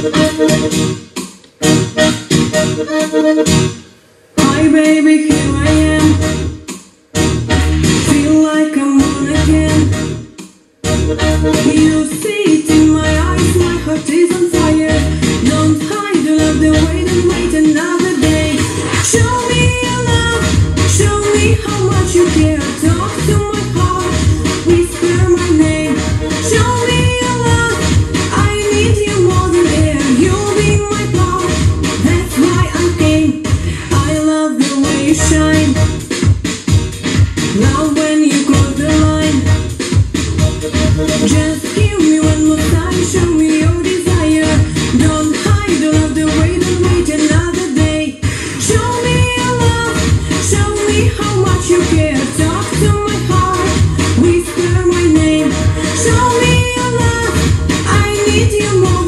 Hi baby, here I am. time. Now when you cross the line, just give me one more time, show me your desire. Don't hide, don't have the way, don't wait another day. Show me your love, show me how much you care. Talk to my heart, whisper my name. Show me your love, I need you more.